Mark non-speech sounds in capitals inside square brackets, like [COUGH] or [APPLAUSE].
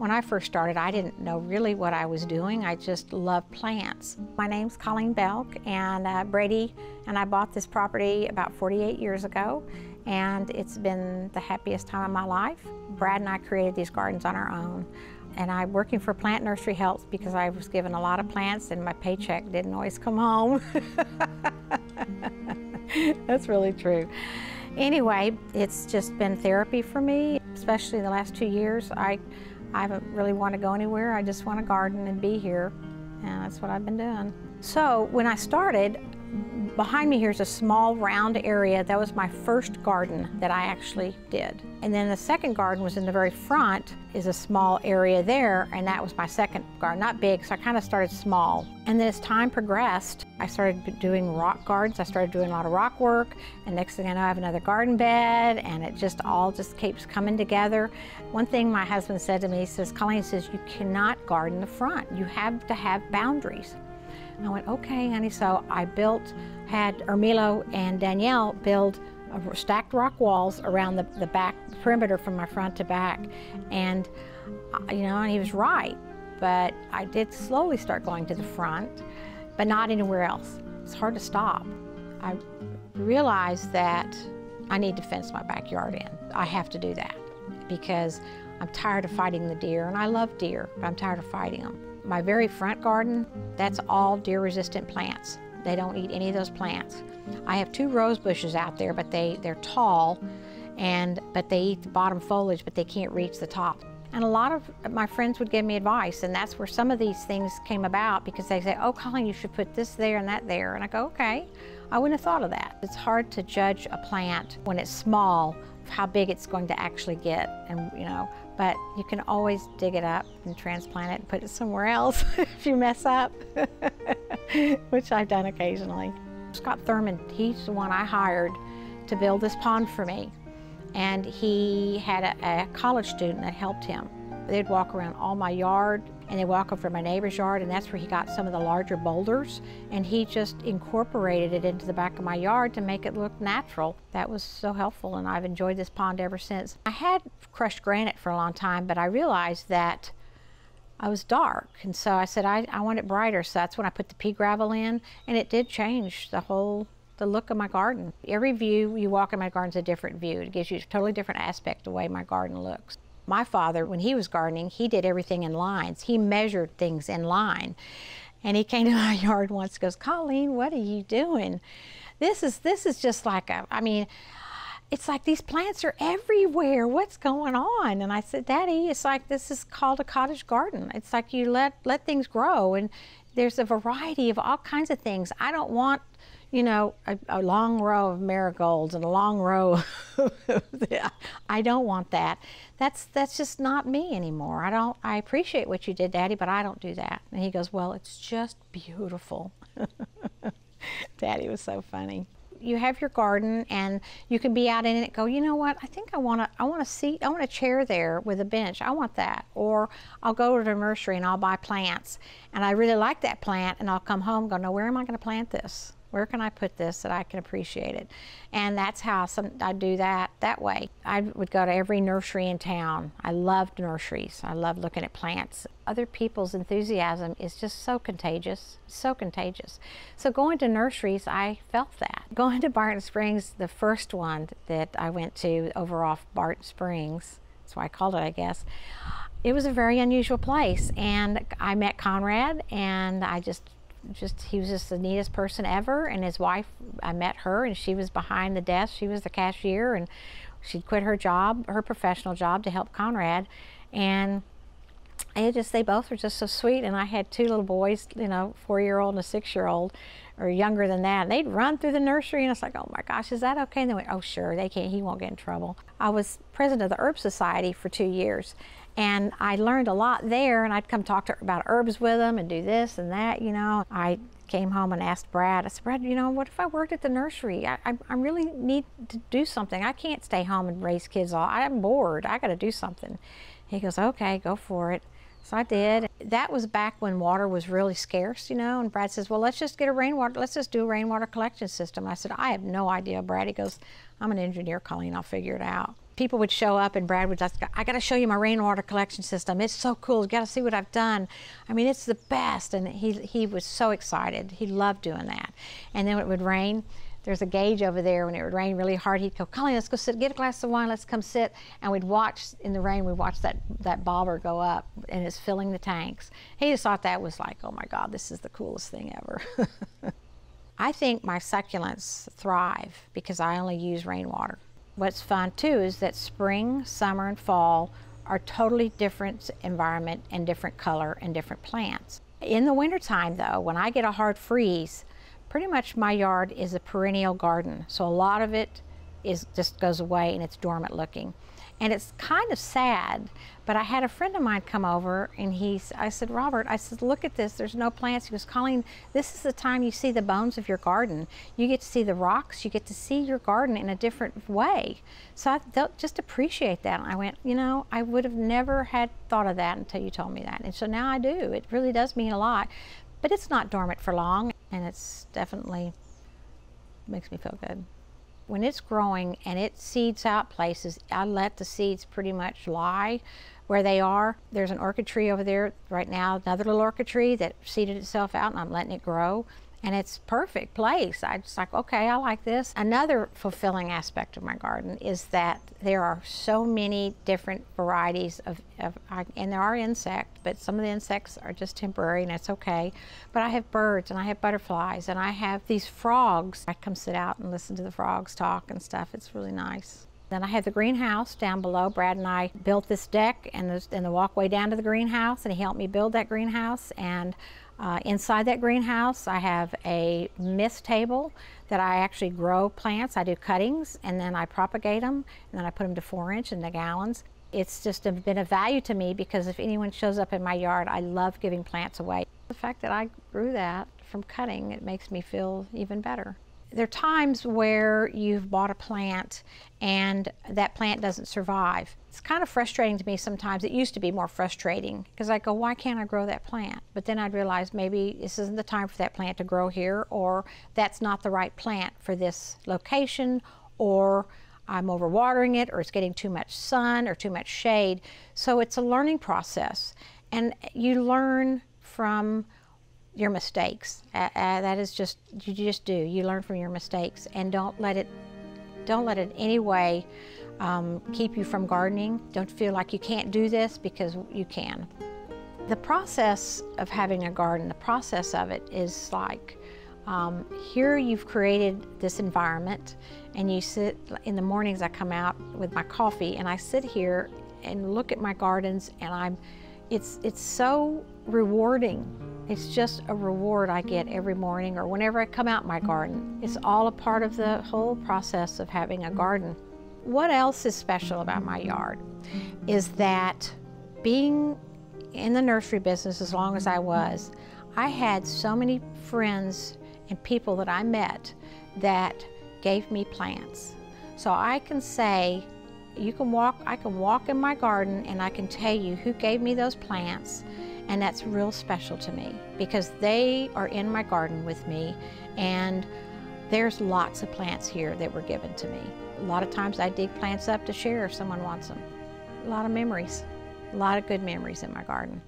When I first started, I didn't know really what I was doing. I just loved plants. My name's Colleen Belk, and uh, Brady and I bought this property about 48 years ago, and it's been the happiest time of my life. Brad and I created these gardens on our own. And I'm working for Plant Nursery Health because I was given a lot of plants and my paycheck didn't always come home. [LAUGHS] That's really true. Anyway, it's just been therapy for me, especially the last two years. I I haven't really want to go anywhere. I just want to garden and be here, and that's what I've been doing. So when I started, behind me here is a small round area. That was my first garden that I actually did. And then the second garden was in the very front is a small area there, and that was my second garden. Not big, so I kind of started small. And then as time progressed, I started doing rock gardens. I started doing a lot of rock work, and next thing I know, I have another garden bed, and it just all just keeps coming together. One thing my husband said to me, he says, Colleen says, you cannot garden the front. You have to have boundaries. I went, okay, honey. So I built, had Ermilo and Danielle build stacked rock walls around the, the back perimeter from my front to back. And, uh, you know, and he was right. But I did slowly start going to the front, but not anywhere else. It's hard to stop. I realized that I need to fence my backyard in. I have to do that because I'm tired of fighting the deer, and I love deer, but I'm tired of fighting them. My very front garden, that's all deer resistant plants. They don't eat any of those plants. I have two rose bushes out there, but they, they're tall, and but they eat the bottom foliage, but they can't reach the top. And a lot of my friends would give me advice, and that's where some of these things came about because they say, oh, Colleen, you should put this there and that there. And I go, okay, I wouldn't have thought of that. It's hard to judge a plant when it's small, how big it's going to actually get. And, you know, but you can always dig it up and transplant it and put it somewhere else [LAUGHS] if you mess up, [LAUGHS] which I've done occasionally. Scott Thurman, he's the one I hired to build this pond for me. And he had a, a college student that helped him. They'd walk around all my yard and they walk over from my neighbor's yard and that's where he got some of the larger boulders and he just incorporated it into the back of my yard to make it look natural. That was so helpful and I've enjoyed this pond ever since. I had crushed granite for a long time but I realized that I was dark and so I said I, I want it brighter so that's when I put the pea gravel in and it did change the whole the look of my garden. Every view you walk in my garden is a different view. It gives you a totally different aspect of the way my garden looks. My father, when he was gardening, he did everything in lines. He measured things in line. And he came to [LAUGHS] my yard once goes, Colleen, what are you doing? This is this is just like a I mean, it's like these plants are everywhere. What's going on? And I said, Daddy, it's like this is called a cottage garden. It's like you let let things grow and there's a variety of all kinds of things. I don't want you know, a, a, long row of marigolds and a long row. [LAUGHS] I don't want that. That's that's just not me anymore. I don't. I appreciate what you did, Daddy, but I don't do that. And he goes, Well, it's just beautiful. [LAUGHS] Daddy was so funny. You have your garden, and you can be out in it. Go, you know what? I think I want to. I want a seat. I want a chair there with a bench. I want that. Or I'll go to the nursery and I'll buy plants, and I really like that plant, and I'll come home. and Go, no, where am I going to plant this? Where can I put this that I can appreciate it? And that's how some, I do that that way. I would go to every nursery in town. I loved nurseries. I love looking at plants. Other people's enthusiasm is just so contagious, so contagious. So going to nurseries, I felt that. [LAUGHS] Going to Barton Springs, the first one that I went to over off Barton Springs, that's why I called it, I guess. It was a very unusual place, and I met Conrad, and I just just he was just the neatest person ever and his wife i met her and she was behind the desk. She was the cashier and she'd quit her job her professional job to help conrad and it just they both were just so sweet and i had two little boys you know four year old and a six year old or younger than that and they'd run through the nursery and it's like oh my gosh is that okay? And they went oh sure they can't he won't get in trouble. I was president of the herb society for two years and I learned a lot there, and I'd come talk to, about herbs with them and do this and that, you know. I came home and asked Brad, I said, Brad, you know, what if I worked at the nursery? I, I, I really need to do something. I can't stay home and raise kids all. I'm bored. I got to do something. He goes, okay, go for it. So I did. That was back when water was really scarce, you know. And Brad says, well, let's just get a rainwater, let's just do a rainwater collection system. I said, I have no idea, Brad. He goes, I'm an engineer, Colleen, I'll figure it out people would show up and Brad would just, I got to show you my rainwater collection system. It's so cool. You got to see what I've done. I mean, it's the best. And he, he was so excited. He loved doing that. And then when it would rain. There's a gauge over there. When it would rain really hard, he'd go, Colleen, let's go sit, get a glass of wine, let's come sit. And we'd watch in the rain, we'd watch that, that bobber go up and it's filling the tanks. He just thought that was like, oh my God, this is the coolest thing ever. [LAUGHS] I think my succulents thrive because I only use rainwater. What's fun too is that spring, summer, and fall are totally different environment and different color and different plants. In the wintertime though, when I get a hard freeze, pretty much my yard is a perennial garden. So a lot of it is just goes away and it's dormant looking. And it's kind of sad, but I had a friend of mine come over and he's, I said, Robert, I said, look at this, there's no plants. He was Colleen, this is the time you see the bones of your garden. You get to see the rocks, you get to see your garden in a different way. So I just appreciate that. And I went, you know, I would have never had thought of that until you told me that. And so now I do. It really does mean a lot. But it's not dormant for long and it's definitely makes me feel good when it's growing and it seeds out places, I let the seeds pretty much lie where they are. There's an orchid tree over there right now, another little orchid tree that seeded itself out and I'm letting it grow and it's perfect place. I just like, okay, I like this. Another fulfilling aspect of my garden is that there are so many different varieties of, of and there are insects, but some of the insects are just temporary and it's okay. But I have birds and I have butterflies and I have these frogs. I come sit out and listen to the frogs talk and stuff. It's really nice. Then I have the greenhouse down below. Brad and I built this deck and the, and the walkway down to the greenhouse, and he helped me build that greenhouse. And uh, inside that greenhouse, I have a mist table that I actually grow plants. I do cuttings and then I propagate them and then I put them to four inch and the gallons. It's just been a value to me because if anyone shows up in my yard, I love giving plants away. The fact that I grew that from cutting, it makes me feel even better there are times where you've bought a plant and that plant doesn't survive. It's kind of frustrating to me sometimes. It used to be more frustrating because I go, why can't I grow that plant? But then I'd realize maybe this isn't the time for that plant to grow here, or that's not the right plant for this location, or I'm overwatering it, or it's getting too much sun or too much shade. So it's a learning process. And you learn from your mistakes. Uh, uh, that is just you just do. You learn from your mistakes, and don't let it don't let it in any way um, keep you from gardening. Don't feel like you can't do this because you can. The process of having a garden, the process of it is like um, here you've created this environment, and you sit in the mornings. I come out with my coffee, and I sit here and look at my gardens, and I'm it's it's so rewarding it's just a reward I get every morning or whenever I come out my garden. It's all a part of the whole process of having a garden. What else is special about my yard is that being in the nursery business as long as I was, I had so many friends and people that I met that gave me plants. So I can say, you can walk, I can walk in my garden and I can tell you who gave me those plants and that's real special to me because they are in my garden with me and there's lots of plants here that were given to me. A lot of times I dig plants up to share if someone wants them. A lot of memories, a lot of good memories in my garden.